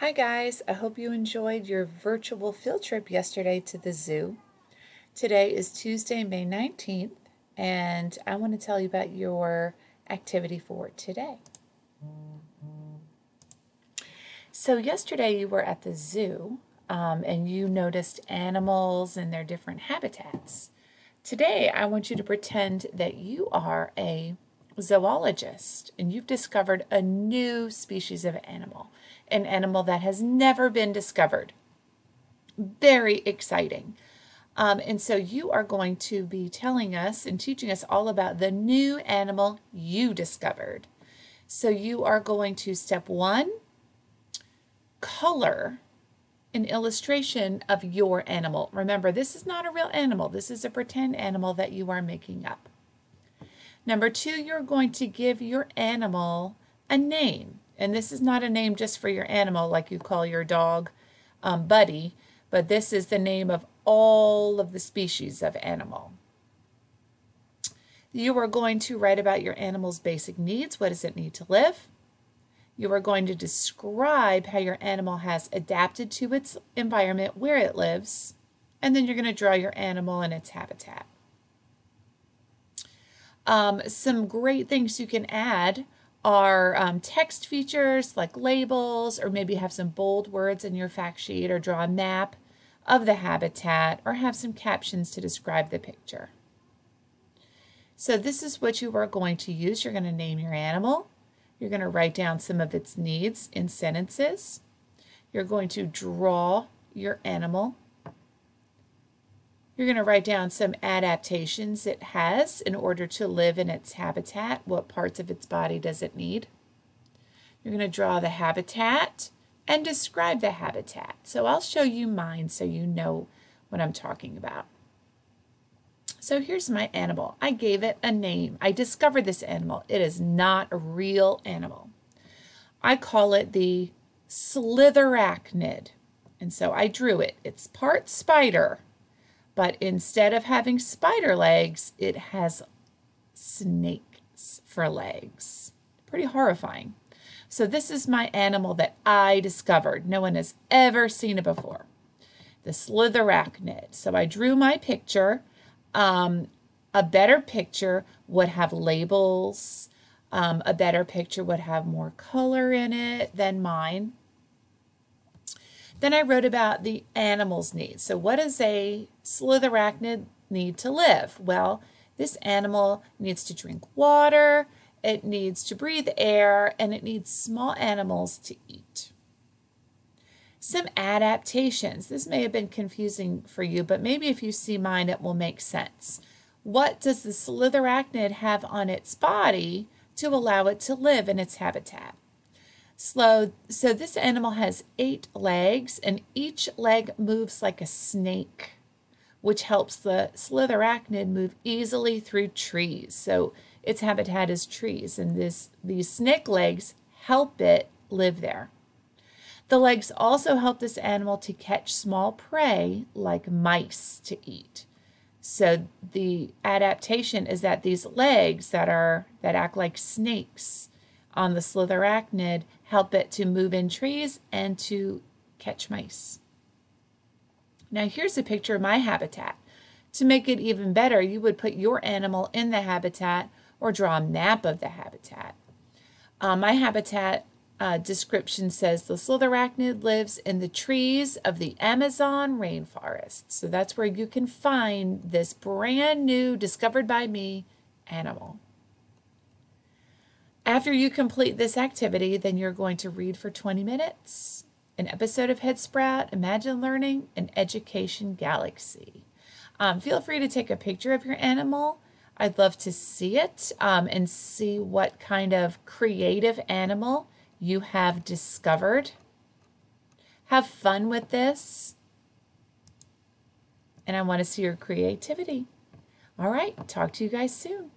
Hi guys, I hope you enjoyed your virtual field trip yesterday to the zoo. Today is Tuesday, May 19th, and I want to tell you about your activity for today. So yesterday you were at the zoo um, and you noticed animals and their different habitats. Today I want you to pretend that you are a zoologist and you've discovered a new species of animal an animal that has never been discovered. Very exciting. Um, and so you are going to be telling us and teaching us all about the new animal you discovered. So you are going to step one, color an illustration of your animal. Remember, this is not a real animal. This is a pretend animal that you are making up. Number two, you're going to give your animal a name. And this is not a name just for your animal like you call your dog um, Buddy, but this is the name of all of the species of animal. You are going to write about your animal's basic needs. What does it need to live? You are going to describe how your animal has adapted to its environment where it lives. And then you're going to draw your animal and its habitat. Um, some great things you can add are um, text features like labels, or maybe have some bold words in your fact sheet, or draw a map of the habitat, or have some captions to describe the picture. So this is what you are going to use. You're going to name your animal. You're going to write down some of its needs in sentences. You're going to draw your animal you're going to write down some adaptations it has in order to live in its habitat. What parts of its body does it need? You're going to draw the habitat and describe the habitat. So I'll show you mine so you know what I'm talking about. So here's my animal. I gave it a name. I discovered this animal. It is not a real animal. I call it the slitherachnid. And so I drew it. It's part spider but instead of having spider legs, it has snakes for legs. Pretty horrifying. So this is my animal that I discovered. No one has ever seen it before. The slitherachnid. So I drew my picture. Um, a better picture would have labels. Um, a better picture would have more color in it than mine. Then I wrote about the animal's needs. So what does a slitherachnid need to live? Well, this animal needs to drink water, it needs to breathe air, and it needs small animals to eat. Some adaptations. This may have been confusing for you, but maybe if you see mine, it will make sense. What does the slitherachnid have on its body to allow it to live in its habitat? Slow. So this animal has eight legs and each leg moves like a snake, which helps the slitherachnid move easily through trees. So its habitat is trees and this these snake legs help it live there. The legs also help this animal to catch small prey like mice to eat. So the adaptation is that these legs that are that act like snakes on the slitherachnid help it to move in trees and to catch mice. Now here's a picture of my habitat. To make it even better, you would put your animal in the habitat or draw a map of the habitat. Uh, my habitat uh, description says the slitherachnid lives in the trees of the Amazon rainforest. So that's where you can find this brand new, discovered by me, animal. After you complete this activity, then you're going to read for 20 minutes an episode of Head Headsprout, Imagine Learning, and Education Galaxy. Um, feel free to take a picture of your animal. I'd love to see it um, and see what kind of creative animal you have discovered. Have fun with this. And I want to see your creativity. All right, talk to you guys soon.